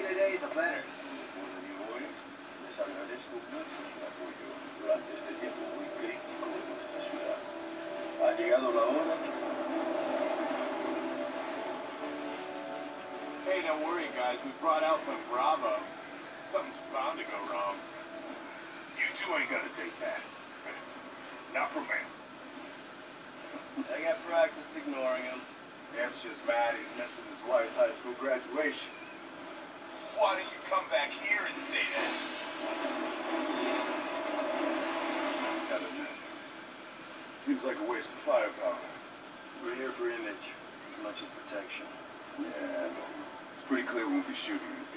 lucky today, the better. hoy, les agradezco mucho su apoyo durante este tiempo muy crítico de nuestra ciudad. Ha llegado la hora. Hey, don't worry, guys. We brought out from Bravo. Something's bound to go wrong. You two ain't gonna take that. Not from me. I got practice ignoring him. Dam's just mad he's missing his wife's high school graduation. Why don't you come back here and say that? Got it, man. Seems like a waste of firepower. We're here for image, as much as protection. Yeah, I know. It's pretty clear we won't be shooting anything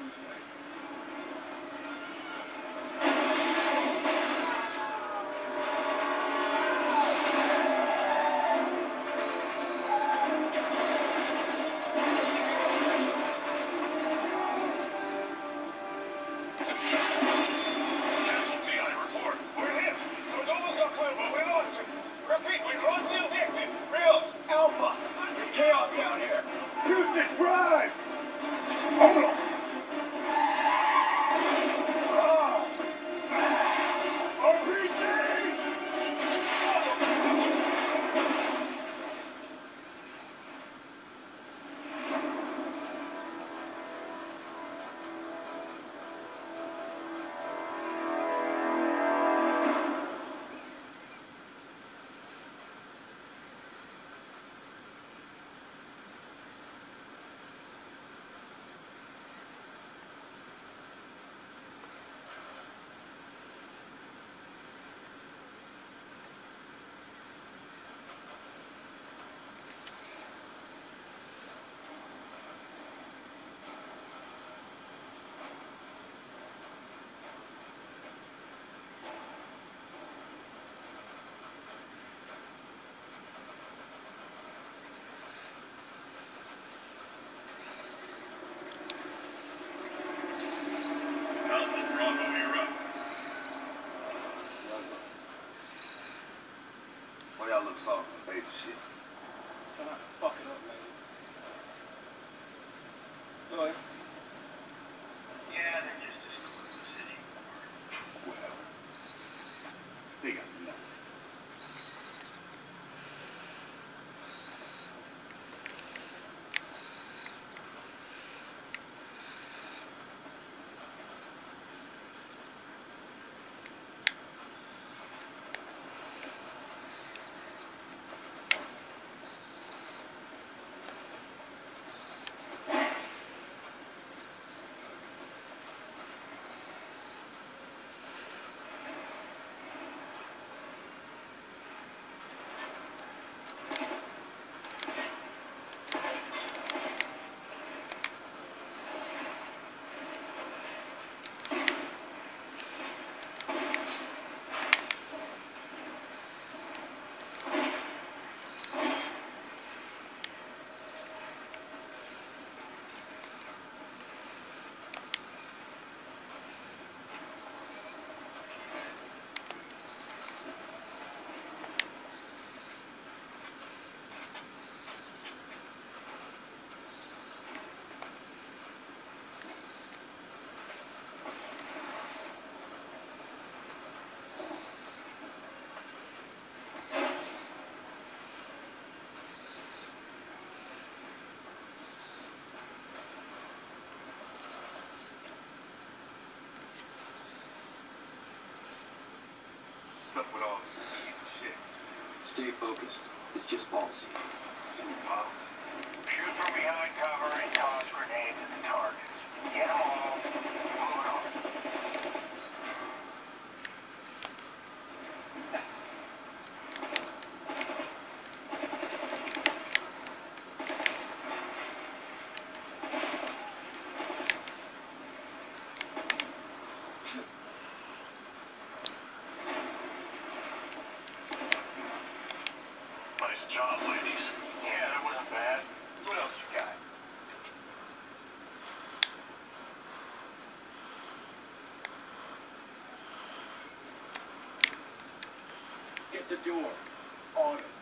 Soft and baby shit? Try not to fuck it up, man. Go ahead. Stay focused. It's just policy. Policy. Shoot from behind cover the door. On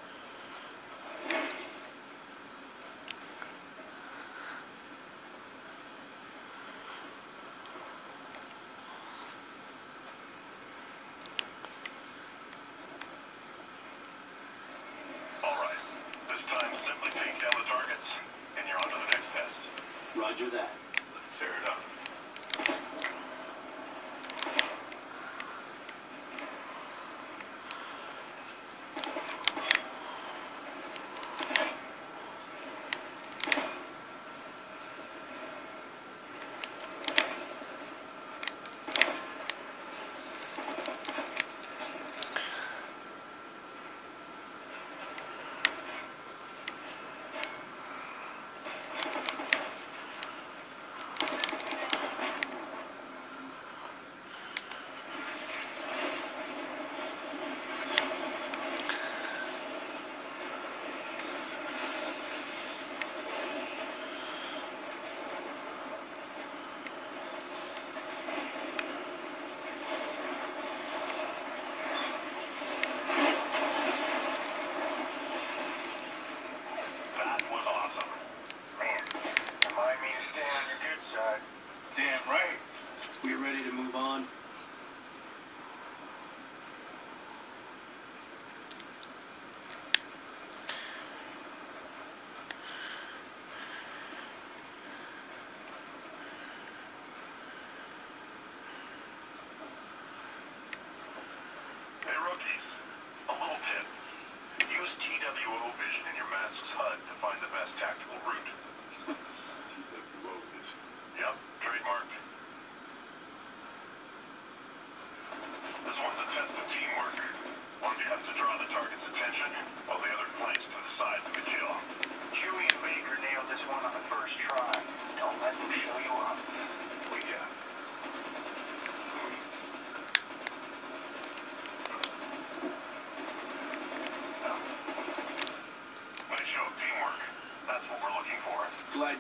we are ready to move on.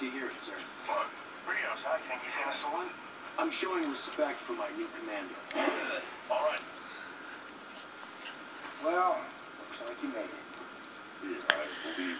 to hear it, sir. Look, Rios, I think he's gonna salute. I'm showing respect for my new commander. All right. Well, looks like you made it. Yeah, I believe